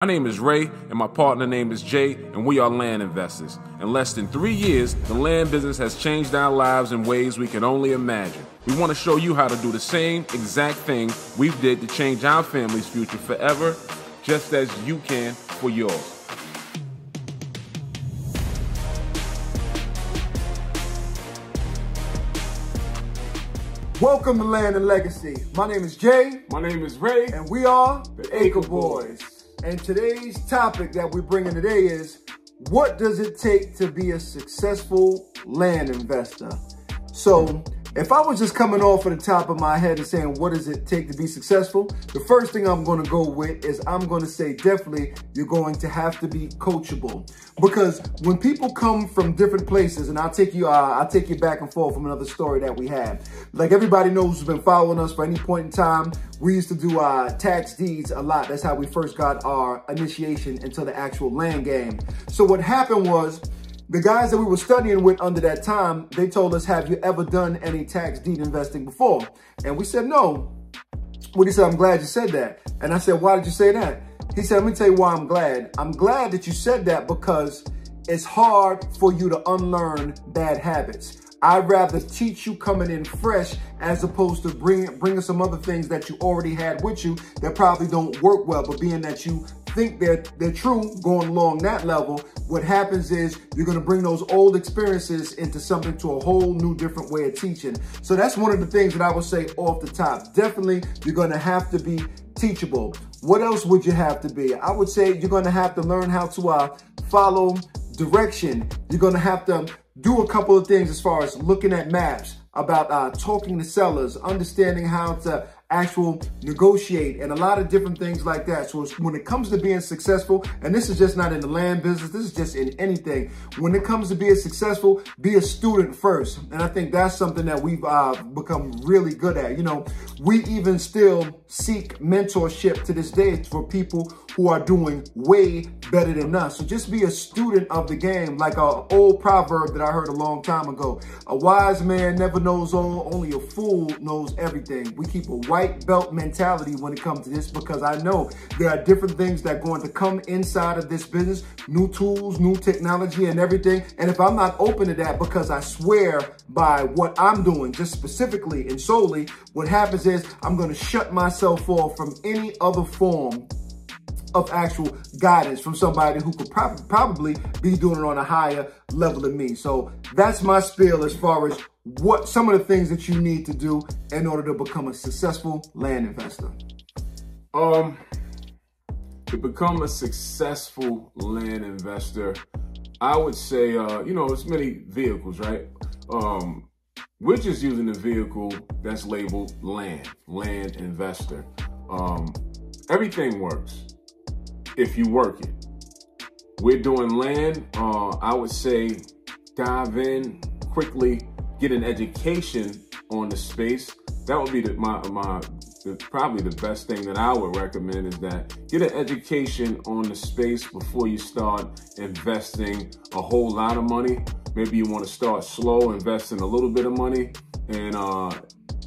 My name is Ray, and my partner name is Jay, and we are land investors. In less than three years, the land business has changed our lives in ways we can only imagine. We want to show you how to do the same exact thing we did to change our family's future forever, just as you can for yours. Welcome to Land and Legacy. My name is Jay. My name is Ray, and we are the Acre Boyzz. And today's topic that we're bringing today is what does it take to be a successful land investor? So, if I was just coming off of the top of my head and saying, what does it take to be successful? The first thing I'm going to go with is I'm going to say definitely you're going to have to be coachable. Because when people come from different places, and I'll take you, uh, I'll take you back and forth from another story that we had. Like everybody knows who's been following us for any point in time, we used to do uh, tax deeds a lot. That's how we first got our initiation into the actual land game. So what happened was, the guys that we were studying with under that time, they told us, have you ever done any tax deed investing before? And we said, no. He said, I'm glad you said that. And I said, why did you say that? He said, let me tell you why I'm glad. I'm glad that you said that because it's hard for you to unlearn bad habits. I'd rather teach you coming in fresh as opposed to bring, bringing some other things that you already had with you that probably don't work well. But being that you think they're, they're true going along that level, what happens is you're to bring those old experiences into something to a whole new different way of teaching. So that's one of the things that I would say off the top. Definitely, you're to have to be teachable. What else would you have to be? I would say you're to have to learn how to uh, follow direction. You're to have to do a couple of things as far as looking at maps, about uh, talking to sellers, understanding how to actual negotiate and a lot of different things like that. So when it comes to being successful, and this is just not in the land business, this is just in anything. When it comes to being successful, be a student first. And I think that's something that we've uh, become really good at. You know, we even still seek mentorship to this day for people who are doing way better than us. So just be a student of the game, like an old proverb that I heard a long time ago. A wise man never knows all, only a fool knows everything. We keep a white belt mentality when it comes to this because I know there are different things that are going to come inside of this business, new tools, new technology and everything. And if I'm not open to that because I swear by what I'm doing, just specifically and solely, what happens is I'm going to shut myself off from any other form of actual guidance from somebody who could pro probably be doing it on a higher level than me. So that's my spiel as far as what some of the things that you need to do in order to become a successful land investor. Um, to become a successful land investor, I would say, uh, you know, it's many vehicles, right? Um, we're just using a vehicle that's labeled land, land investor. Um, everything works if you work it. We're doing land. Uh, I would say dive in quickly, get an education on the space. That would be the, my my the, probably the best thing that I would recommend is that get an education on the space before you start investing a whole lot of money. Maybe you want to start slow, investing a little bit of money, and uh,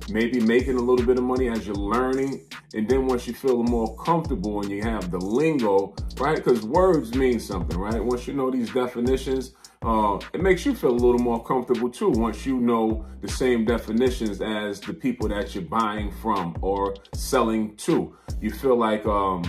maybe making a little bit of money as you're learning. And then once you feel more comfortable and you have the lingo, right? Because words mean something, right? Once you know these definitions, uh, it makes you feel a little more comfortable too once you know the same definitions as the people that you're buying from or selling to. You feel like um,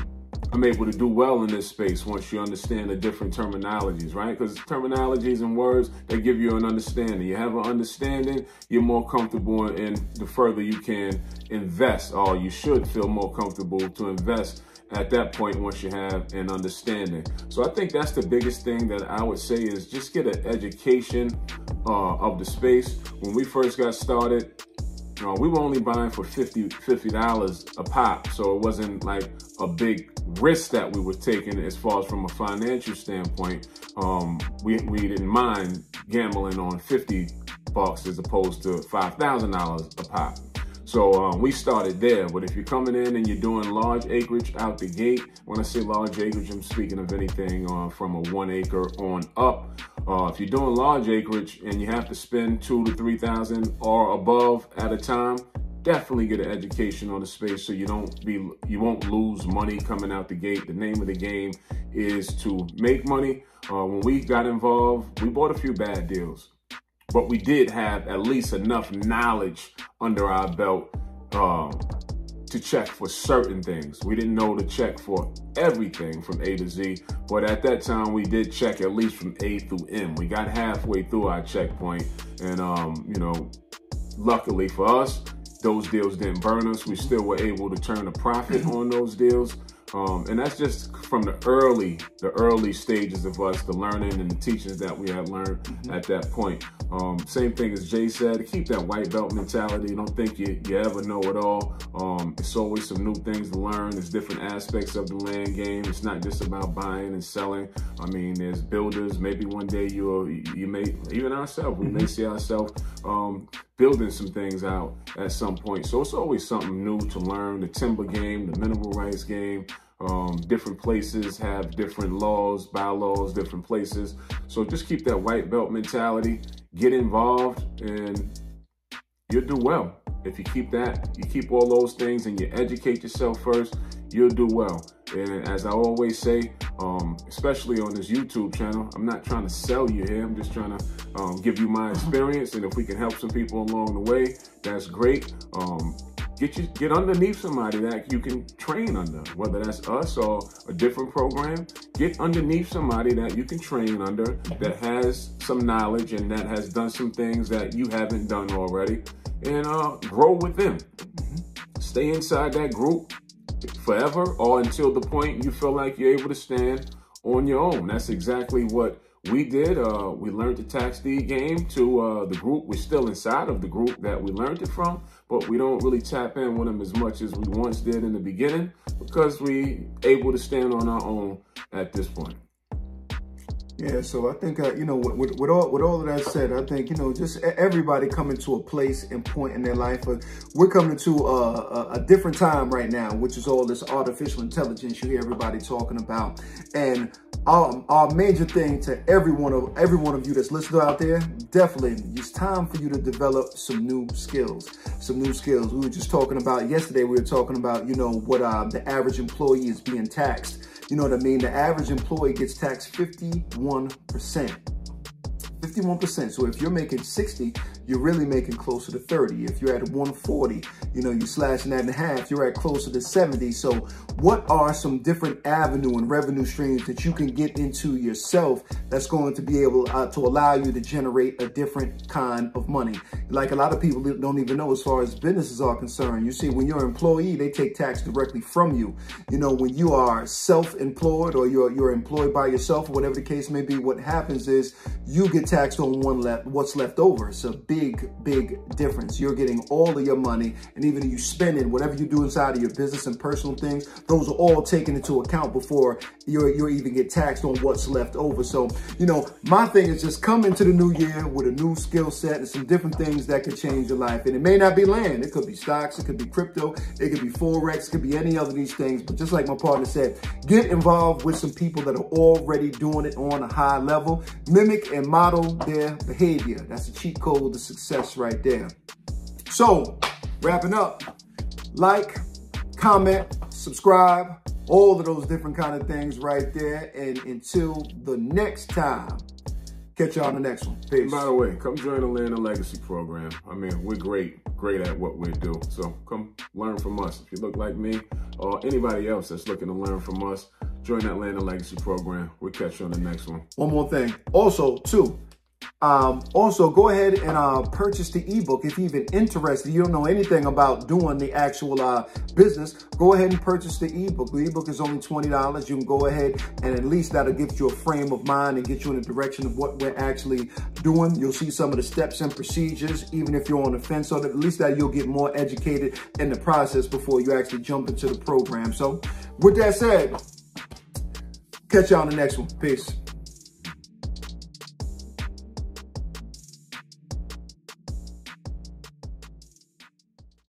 I'm able to do well in this space once you understand the different terminologies, right? Because terminologies and words, they give you an understanding. You have an understanding, you're more comfortable in the further you can invest, or you should feel more comfortable to invest at that point once you have an understanding. So I think that's the biggest thing that I would say is just get an education uh, of the space. When we first got started, uh, we were only buying for 50 dollars a pop, so it wasn't like a big risk that we were taking as far as from a financial standpoint. Um, we we didn't mind gambling on 50 bucks as opposed to five thousand dollars a pop. So um, we started there, but if you're coming in and you're doing large acreage out the gate, when I say large acreage, I'm speaking of anything uh, from a one acre on up. Uh, if you're doing large acreage and you have to spend two to 3,000 or above at a time, definitely get an education on the space so you don't be you won't lose money coming out the gate. The name of the game is to make money. Uh, when we got involved, we bought a few bad deals, but we did have at least enough knowledge under our belt uh, to check for certain things. We didn't know to check for everything from A to Z, but at that time we did check at least from A through M. We got halfway through our checkpoint, and um, you know, luckily for us, those deals didn't burn us. We still were able to turn a profit on those deals. Um, and that's just from the early, the early stages of us, the learning and the teachings that we had learned mm -hmm. at that point. Um, same thing as Jay said, keep that white belt mentality. Don't think you, you ever know it all. Um, it's always some new things to learn. There's different aspects of the land game. It's not just about buying and selling. I mean, there's builders. Maybe one day you'll, you may, even ourselves, we may mm-hmm. see ourselves um, building some things out at some point. So it's always something new to learn. The timber game, the mineral rights game, um, different places have different laws, bylaws, different places. So just keep that white belt mentality, get involved, and you'll do well. If you keep that, you keep all those things and you educate yourself first, you'll do well. And as I always say, um, especially on this YouTube channel, I'm not trying to sell you here. I'm just trying to um, give you my experience. And if we can help some people along the way, that's great. Um, Get you get underneath somebody that you can train under, whether that's us or a different program. Get underneath somebody that you can train under that has some knowledge and that has done some things that you haven't done already, and uh, grow with them. Stay inside that group forever or until the point you feel like you're able to stand on your own. That's exactly what we did. Uh, we learned the tax deed game to uh, the group. We're still inside of the group that we learned it from, but we don't really tap in with them as much as we once did in the beginning because we able to stand on our own at this point. Yeah, so I think, uh, you know, with, with, all with all of that said, I think, you know, just everybody coming to a place and point in their life. Uh, we're coming to a, a, different time right now, which is all this artificial intelligence you hear everybody talking about. And our, our major thing to every one of every one of you that's listening out there, definitely, it's time for you to develop some new skills. Some new skills. We were just talking about yesterday. We were talking about, you know, what uh, the average employee is being taxed. You know what I mean? The average employee gets taxed 51%. 51%. So if you're making 60, you're really making closer to 30. If you're at 140, you know, you're slashing that in half, you're at closer to 70. So what are some different avenue and revenue streams that you can get into yourself that's going to be able uh, to allow you to generate a different kind of money? Like a lot of people don't even know as far as businesses are concerned. You see, when you're an employee, they take tax directly from you. You know, when you are self-employed or you're, you're employed by yourself or whatever the case may be, what happens is you get taxed on one left, what's left over. It's a big, big difference. You're getting all of your money and even you spending whatever you do inside of your business and personal things, those are all taken into account before you're, you even get taxed on what's left over. So, you know, my thing is just come into the new year with a new skill set and some different things that could change your life. And it may not be land. It could be stocks. It could be crypto. It could be Forex. It could be any other of these things. But just like my partner said, get involved with some people that are already doing it on a high level. Mimic and model their behavior. That's the cheat code success right there. So, wrapping up, like, comment, subscribe, all of those different kind of things right there. And until the next time, catch y'all on the next one. Peace. By the way, come join the Land and Legacy program. I mean, we're great, great at what we do. So come learn from us. If you look like me or anybody else that's looking to learn from us, join that Land and Legacy program. We'll catch you on the next one. One more thing. Also, too, um, also, go ahead and uh, purchase the ebook if you're even interested. You don't know anything about doing the actual uh, business. Go ahead and purchase the ebook. The ebook is only $20. You can go ahead and at least that'll give you a frame of mind and get you in the direction of what we're actually doing. You'll see some of the steps and procedures, even if you're on the fence. So at least that you'll get more educated in the process before you actually jump into the program. So with that said, catch you all on the next one. Peace.